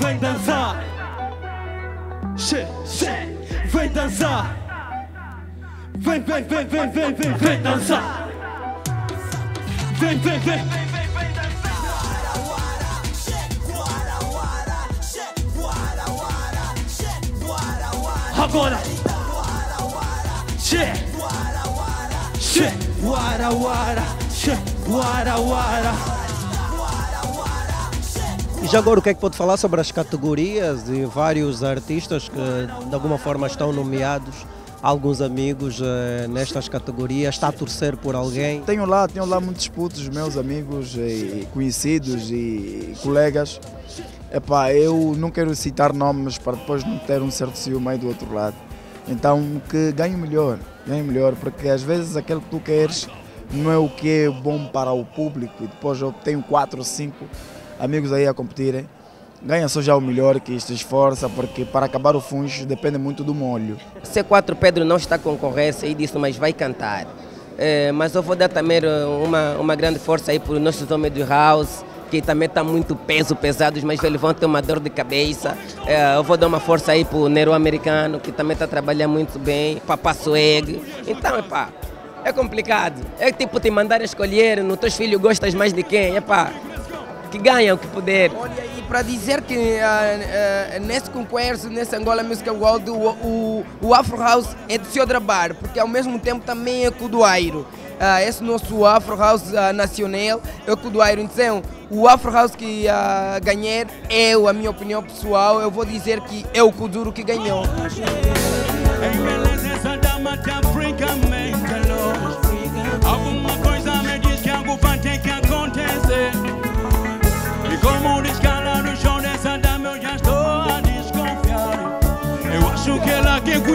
vem dançar. Che, che, vem dançar. Vem, vem, vem, vem, vem, vem, vem dançar. Vem, vem, vem. Agora. Che, che, wara, wara, che, wara, wara. E já agora o que é que pode falar sobre as categorias e vários artistas que de alguma forma estão nomeados, alguns amigos eh, nestas categorias, está a torcer por alguém? Tenho lá, tenho lá muitos putos, meus amigos e conhecidos e colegas. Epá, eu não quero citar nomes para depois não ter um certo ciúme aí do outro lado. Então que ganhe melhor, ganhe melhor, porque às vezes aquele que tu queres não é o que é bom para o público e depois eu tenho quatro ou cinco amigos aí a competirem. Ganha só já o melhor que se esforça, porque para acabar o funcho depende muito do molho. C4 Pedro não está concorrência e disse, mas vai cantar. É, mas eu vou dar também uma, uma grande força aí para os nossos homens do house, que também está muito peso, pesados, mas eles vão ter uma dor de cabeça. É, eu vou dar uma força aí para o Nero Americano, que também está trabalhando muito bem, Papá Swag. Então, epá, é complicado. É tipo te mandar escolher, nos teus filhos gostas mais de quem? Epá, que ganham, que puder. Olha, e para dizer que uh, uh, nesse concurso, nesse Angola Music World, o, o, o Afro House é de se odrabar, porque ao mesmo tempo também é cudoeiro. Uh, esse nosso Afro House uh, nacional é cudoeiro. Então, o Afro House que uh, ganhar, eu, a minha opinião pessoal, eu vou dizer que é o Kuduro que ganhou. Alguma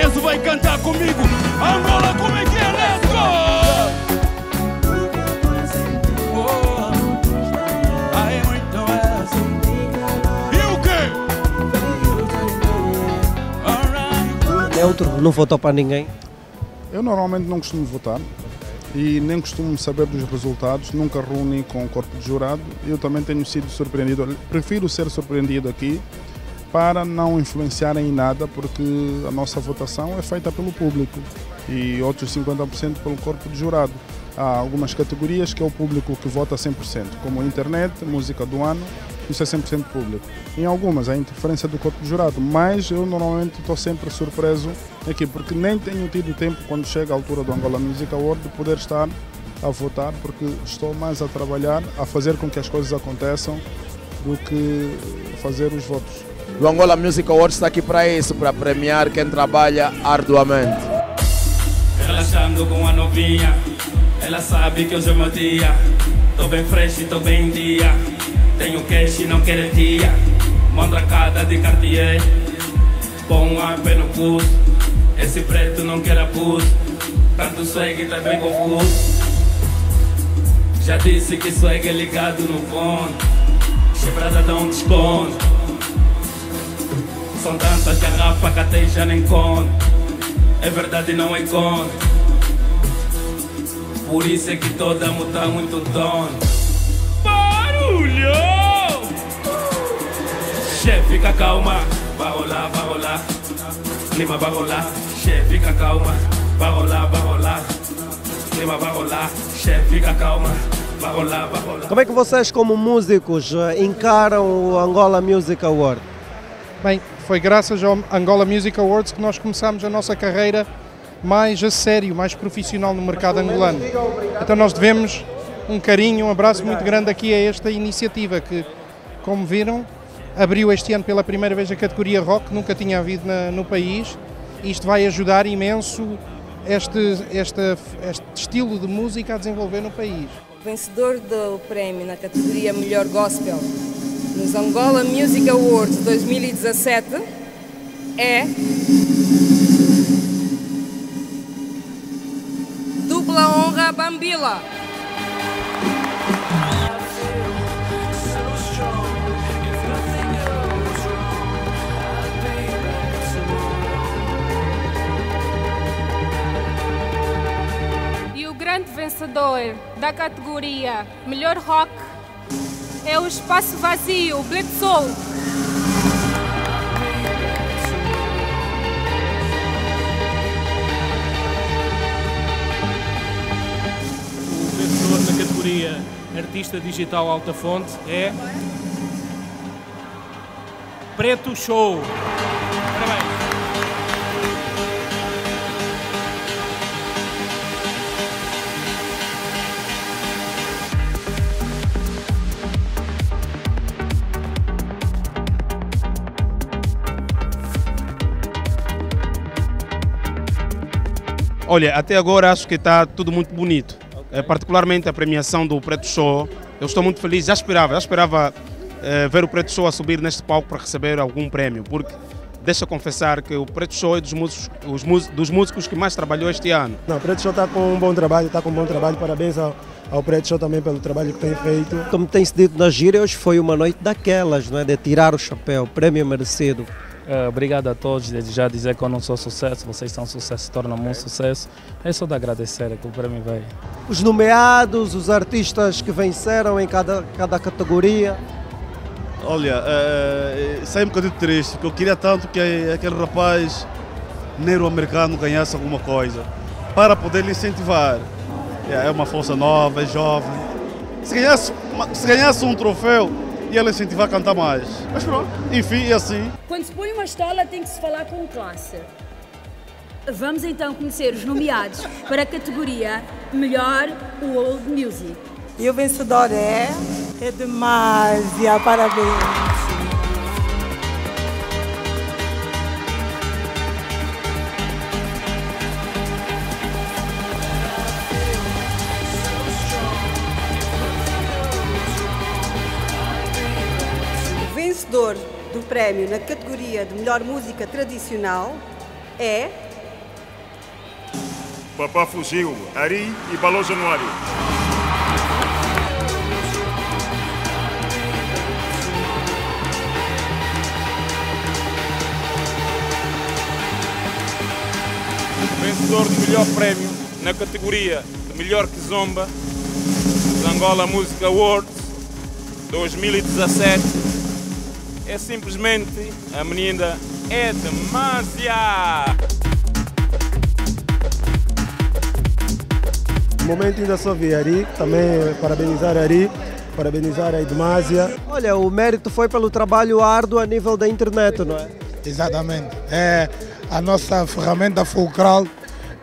conheço vai cantar comigo. Angola, como é que é? Let's go! Oh. Ai, muito é. E o quê? Alright. Neutro, não votou para ninguém? Eu normalmente não costumo votar e nem costumo saber dos resultados, nunca reúne com o corpo de jurado. Eu também tenho sido surpreendido, prefiro ser surpreendido aqui para não influenciar em nada, porque a nossa votação é feita pelo público e outros 50% pelo corpo de jurado. Há algumas categorias que é o público que vota 100%, como internet, música do ano, isso é 100% público. Em algumas há interferência do corpo de jurado, mas eu normalmente estou sempre surpreso aqui, porque nem tenho tido tempo, quando chega a altura do Angola Music Award, de poder estar a votar, porque estou mais a trabalhar, a fazer com que as coisas aconteçam, do que fazer os votos. O Angola Music Award está aqui para isso, para premiar quem trabalha arduamente. Relaxando com a novinha, ela sabe que hoje é meu dia. Tô bem fresh, tô bem em dia. Tenho cash não quero tia. Mandracada de Cartier, um AP no pulso. Esse preto não quer abuso, tanto swag tá bem confuso. Já disse que swag é ligado no fone, chebrada dá um desconto. São tantas garrafas que até já nem conto. É verdade, não é conto. Por isso é que toda muda muito tom. Barulho! Chefe, fica calma. Vai rolar, vai rolar. Clima vai rolar. Chefe, fica calma. Vai rolar, vai rolar. Clima vai rolar. Chefe, fica calma. Vai rolar, rolar. Como é que vocês, como músicos, encaram o Angola Music Award? Bem, foi graças ao Angola Music Awards que nós começámos a nossa carreira mais a sério, mais profissional no mercado angolano. Então nós devemos um carinho, um abraço muito grande aqui a esta iniciativa que, como viram, abriu este ano pela primeira vez a categoria rock, nunca tinha havido na, no país. Isto vai ajudar imenso este, este, este estilo de música a desenvolver no país. Vencedor do prémio na categoria Melhor Gospel nos Angola Music Awards 2017 é Dupla Honra Bambila. E o grande vencedor da categoria Melhor Rock é o espaço vazio, o Black Soul. O vencedor na categoria Artista Digital Alta Fonte é Preto Show. Olha, até agora acho que está tudo muito bonito. É, particularmente a premiação do Preto Show. Eu estou muito feliz, já esperava, já esperava é, ver o Preto Show a subir neste palco para receber algum prémio, porque deixa confessar que o Preto Show é dos músicos, os, dos músicos que mais trabalhou este ano. Não, o Preto Show está com um bom trabalho, está com um bom trabalho, parabéns ao, ao Preto Show também pelo trabalho que tem feito. Como tem-se dito na gira, hoje foi uma noite daquelas, não é? de tirar o chapéu, prémio merecido. Uh, obrigado a todos, desde já dizer que eu não sou sucesso, vocês são sucesso, tornam-me um sucesso. É só de agradecer que o prêmio veio. Os nomeados, os artistas que venceram em cada, cada categoria. Olha, é, sai um bocadinho triste, porque eu queria tanto que aquele rapaz negro-americano ganhasse alguma coisa, para poder lhe incentivar. É uma força nova, é jovem. Se ganhasse, se ganhasse um troféu, e ela incentivar a cantar mais. Mas pronto, enfim, é assim. Quando se põe uma estola tem que se falar com classe. Vamos então conhecer os nomeados para a categoria Melhor World Music. E o vencedor é? É demais, parabéns. Vencedor do prémio na categoria de melhor música tradicional é. Papá Fugiu, Ari e Balão Januário. Vencedor do melhor prémio na categoria de melhor que zomba, Angola Music Awards 2017 é simplesmente a menina é demasiado. No momento ainda só vi Ari, também parabenizar Ari, parabenizar a Edmásia. Olha, o mérito foi pelo trabalho árduo a nível da internet, não é? Exatamente. É a nossa ferramenta fulcral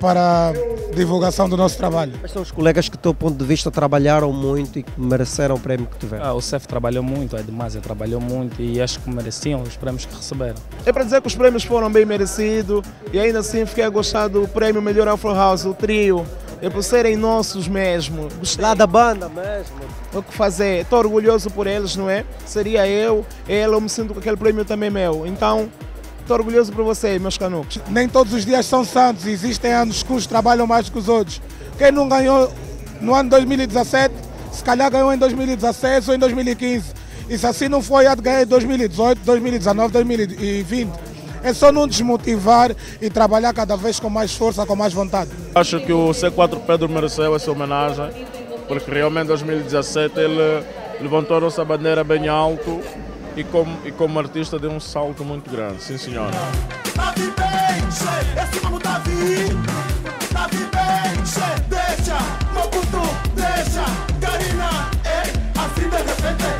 para a divulgação do nosso trabalho. Quais são os colegas que, do teu ponto de vista, trabalharam muito e que mereceram o prémio que tiveram? Ah, o CEF trabalhou muito, a Edmásia trabalhou muito e acho que mereciam os prémios que receberam. É para dizer que os prémios foram bem merecidos e ainda assim fiquei a gostar do prémio Melhor Afro House, o trio. É por serem nossos mesmo. Gostei. Lá da banda mesmo. O que fazer? Estou orgulhoso por eles, não é? Seria eu, ela, eu me sinto com aquele prémio também meu. Então, Estou orgulhoso por você, meus canucos. Nem todos os dias são santos, existem anos que uns trabalham mais que os outros. Quem não ganhou no ano 2017, se calhar ganhou em 2016 ou em 2015. E se assim não foi, há de ganhar em 2018, 2019, 2020. É só não desmotivar e trabalhar cada vez com mais força, com mais vontade. Acho que o C4 Pedro mereceu essa homenagem, porque realmente em 2017 ele levantou a nossa bandeira bem alto e como, e como artista deu um salto muito grande, sim como Davi, Davi Benche, deixa, deixa, assim de repente,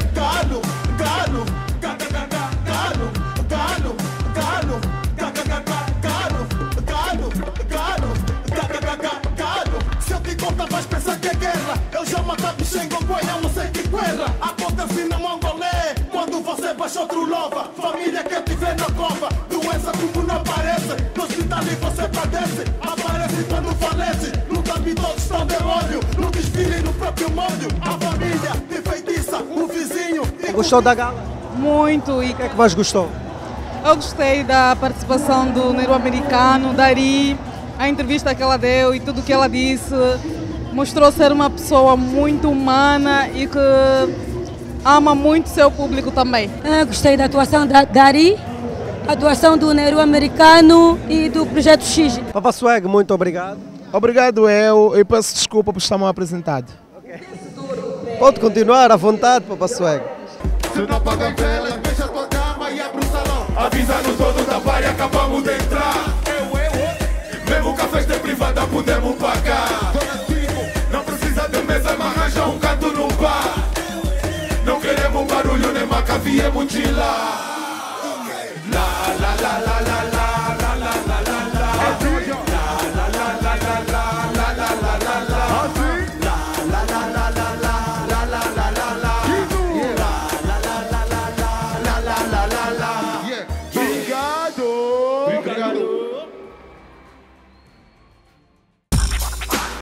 Gostou da gala? Muito E o que é que mais gostou? Eu gostei da participação do Nero Americano, Dari A entrevista que ela deu e tudo que ela disse Mostrou ser uma pessoa muito humana e que ama muito seu público também. Ah, gostei da atuação da Dari, atuação do Nero Americano e do Projeto X. Papa Swag, muito obrigado. Obrigado eu e peço desculpa por estar mal apresentado. Okay. Pode continuar à vontade, Papa Swag. Se não paga velas, deixa a tua cama e abre o salão. Avisa-nos todos da party, acabamos de entrar. Eu, eu, eu. Mesmo que a festa é privada, podemos pagar. Não precisa de mesa, mas arranja um canto no bar. Não queremos barulho, nem maca, viemos chilar.